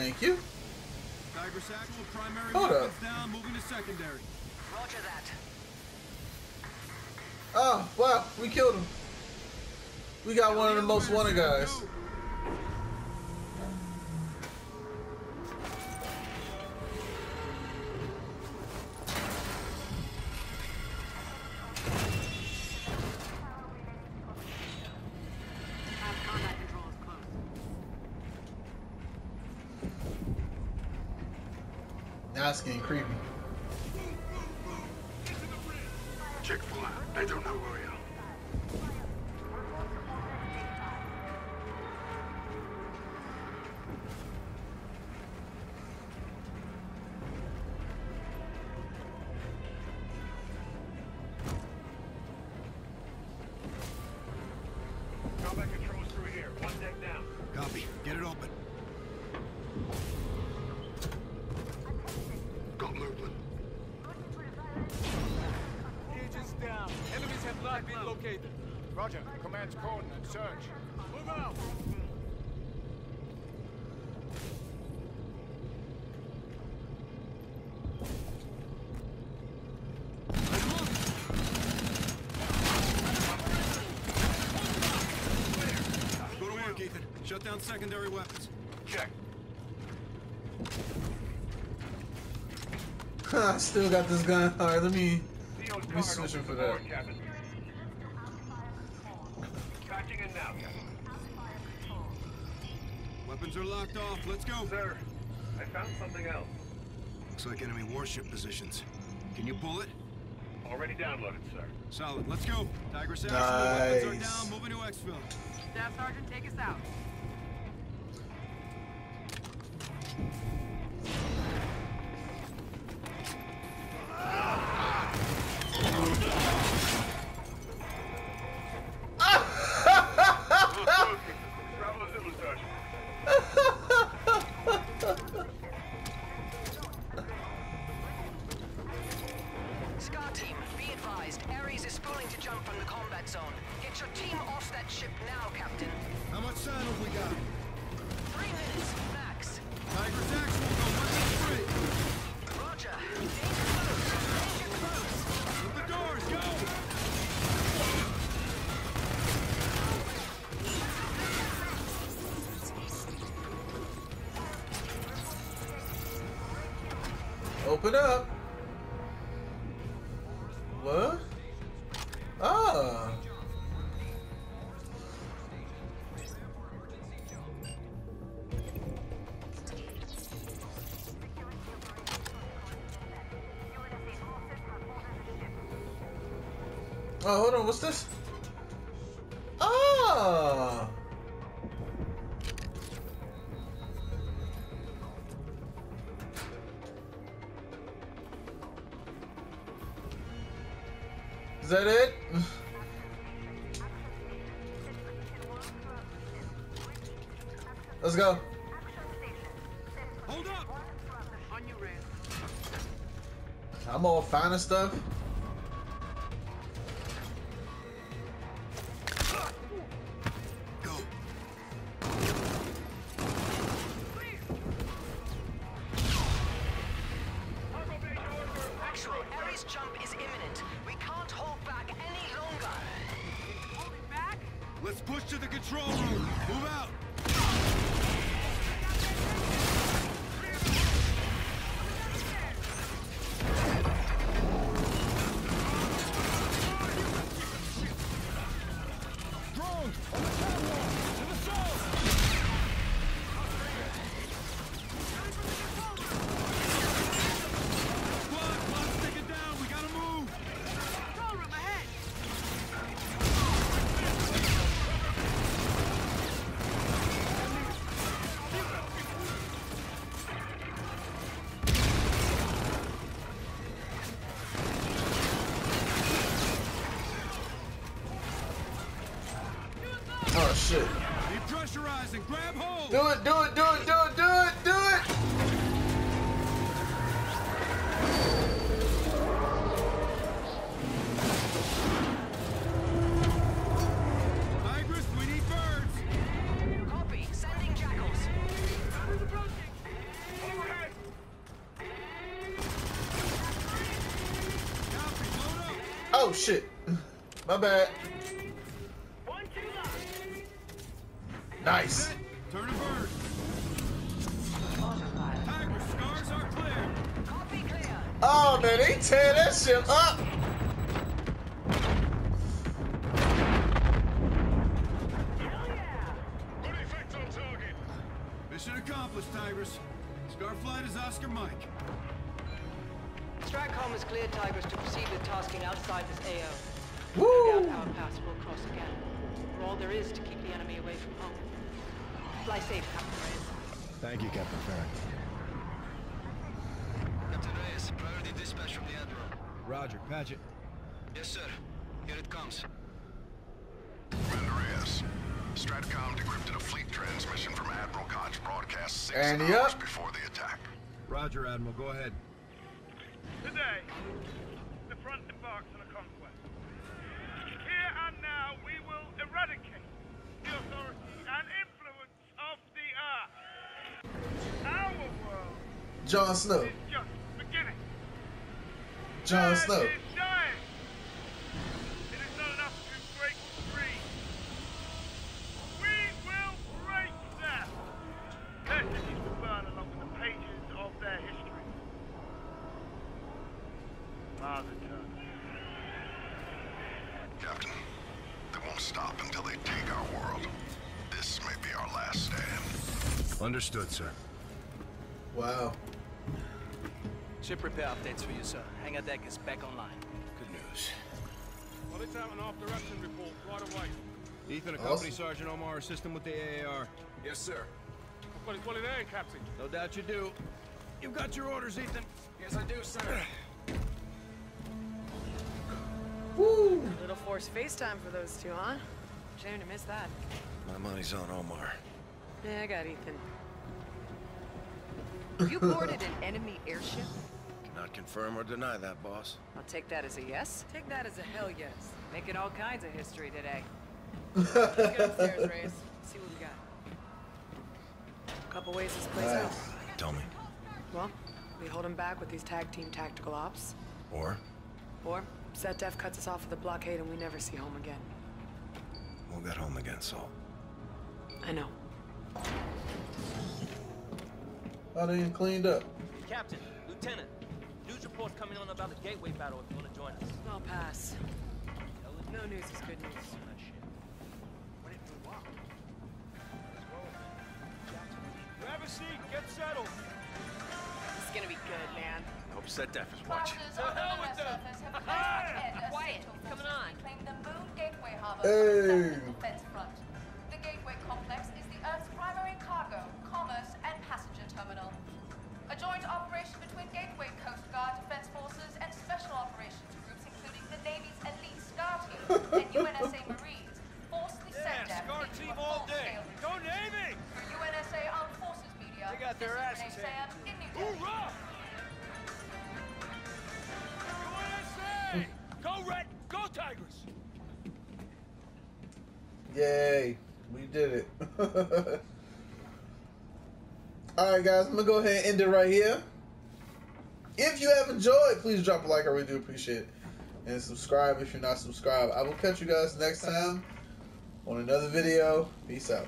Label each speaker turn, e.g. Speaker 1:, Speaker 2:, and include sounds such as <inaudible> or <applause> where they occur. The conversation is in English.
Speaker 1: Thank you.
Speaker 2: Tiger actual primary
Speaker 1: Hold
Speaker 2: weapons
Speaker 1: up.
Speaker 2: down, moving to secondary.
Speaker 3: Roger that.
Speaker 1: Oh, wow, we killed him. We got one of the most wanted guys. It's getting creepy.
Speaker 4: Don't know
Speaker 5: have been located. Roger. Command's coordinates. Search. Move out.
Speaker 2: Go to work, Ethan. Shut down secondary weapons.
Speaker 4: Check. <laughs>
Speaker 1: I still got this gun. Alright, let me.
Speaker 4: CO
Speaker 1: me
Speaker 4: target
Speaker 1: switch
Speaker 4: open
Speaker 1: it for
Speaker 4: forward,
Speaker 1: that.
Speaker 4: Captain. Patching now,
Speaker 2: Weapons are locked off. Let's go.
Speaker 4: Sir, I found something else.
Speaker 2: Looks like enemy warship positions. Can you pull it?
Speaker 4: Already downloaded, sir.
Speaker 2: Solid. Let's go. Tiger Sash.
Speaker 1: Nice.
Speaker 2: Weapons are down. Moving to exfil.
Speaker 3: Staff Sergeant, take us out.
Speaker 2: We got?
Speaker 3: Three minutes, max.
Speaker 2: Tiger's actual. Go weapons free.
Speaker 3: Roger. Danger close. Danger close.
Speaker 2: Open the doors. Go.
Speaker 1: Open up. What? Ah. Oh, hold on. What's this? Ah. Is that it? Let's go.
Speaker 2: Hold up.
Speaker 3: On your ramp.
Speaker 1: I'm all fine and stuff.
Speaker 2: Let's push to the control room. Move out. Grab hold.
Speaker 1: Do it, do it, do it, do it, do it, do it.
Speaker 2: We need birds.
Speaker 3: Copy. Sending jackals. Overhead.
Speaker 1: Oh shit. My bad. Nice.
Speaker 2: Set. Turn and burn. Tiger scars are clear.
Speaker 3: Copy clear.
Speaker 1: Oh man, they tear that shit up.
Speaker 4: Good effect.
Speaker 2: Mission accomplished, Tigers. Scar Flight is Oscar Mike.
Speaker 3: Stratcom has cleared Tigers to proceed with tasking outside this AO.
Speaker 1: Woo!
Speaker 3: Our power pass will cross again. For all there is to keep the enemy away from home. Fly safe, Captain Reyes.
Speaker 6: Thank you, Captain Farron.
Speaker 7: Captain Reyes, priority dispatch from the Admiral.
Speaker 6: Roger, patch it.
Speaker 7: Yes, sir. Here it comes.
Speaker 4: Commander Reyes. Stratcom decrypted a fleet transmission from Admiral Kotch broadcast six
Speaker 1: And
Speaker 4: hours
Speaker 1: yep.
Speaker 4: before the attack.
Speaker 6: Roger, Admiral. Go ahead.
Speaker 8: Today, the front embarks on a conquest. Here and now, we will eradicate the authority and influence of the Earth. Our world
Speaker 1: Jon Snow.
Speaker 8: is just beginning.
Speaker 1: Jon Snow.
Speaker 8: is dying. It is not enough to break free. We will break them. Their cities will burn along with the pages of their history. Father Turner.
Speaker 4: Captain, they won't stop until they take our world. This may be our last stand.
Speaker 2: Understood, sir.
Speaker 1: Wow.
Speaker 9: Ship repair updates for you, sir. Hangar deck is back online.
Speaker 2: Good news.
Speaker 8: Well, it's out an off-direction report right away.
Speaker 6: Ethan,
Speaker 1: Awesome.
Speaker 6: accompany Sergeant Omar, assist him with the AAR.
Speaker 2: Yes, sir.
Speaker 8: I've got his well in hand, Captain.
Speaker 6: No doubt you do. You've got your orders, Ethan.
Speaker 2: Yes, I do, sir.
Speaker 1: Woo!
Speaker 10: Little forced FaceTime for those two, huh? Shame to miss that.
Speaker 6: My money's on Omar.
Speaker 10: Yeah, I got Ethan.
Speaker 3: You boarded an enemy airship?
Speaker 6: Cannot confirm or deny that, boss.
Speaker 3: I'll take that as a yes.
Speaker 10: Take that as a hell yes.
Speaker 3: Making all kinds of history today.
Speaker 10: Let's get upstairs, Reyes. See what we got. A couple ways this plays out.
Speaker 1: Nice.
Speaker 6: Tell me.
Speaker 10: Well, we hold him back with these tag team tactical ops.
Speaker 6: Or
Speaker 10: Or Set Def cuts us off with the blockade and we never see home again.
Speaker 6: we'll get home again, Saul.
Speaker 10: I know.
Speaker 1: Oh, they ain't cleaned up.
Speaker 9: Captain, Lieutenant, news reports coming on about the Gateway battle if you want to join us.
Speaker 10: I'll pass. No news is good news.
Speaker 8: Grab a seat, get settled.
Speaker 10: This is gonna be good, man.
Speaker 6: Hope Set Def is watching. Ah!
Speaker 10: Quiet. Coming on.
Speaker 11: Claim the Moon Gateway Harbor
Speaker 1: Hey.
Speaker 11: the Defense Front. The Gateway complex is the Earth's primary cargo, commerce, and passenger terminal. A joint operation between Gateway Coast Guard Defense Forces and Special Operations groups, including the Navy's elite SCAR team and <laughs> UNSA Marines, forced the
Speaker 8: Yeah,
Speaker 11: SETDEF
Speaker 8: SCAR
Speaker 11: into
Speaker 8: team
Speaker 11: a
Speaker 8: all day.
Speaker 11: full-scale
Speaker 8: Go Navy!
Speaker 11: For UNSA Armed Forces Media,
Speaker 8: They got their
Speaker 11: this is
Speaker 8: asses
Speaker 11: Renee
Speaker 8: handed
Speaker 11: Sam in New Delhi.
Speaker 8: Hoorah! USA! Go Red! Go Tigers!
Speaker 1: Yay. We did it. <laughs> Alright guys, I'm gonna go ahead and end it right here. If you have enjoyed, please drop a like, I really do appreciate it. And subscribe if you're not subscribed. I will catch you guys next time on another video. Peace out.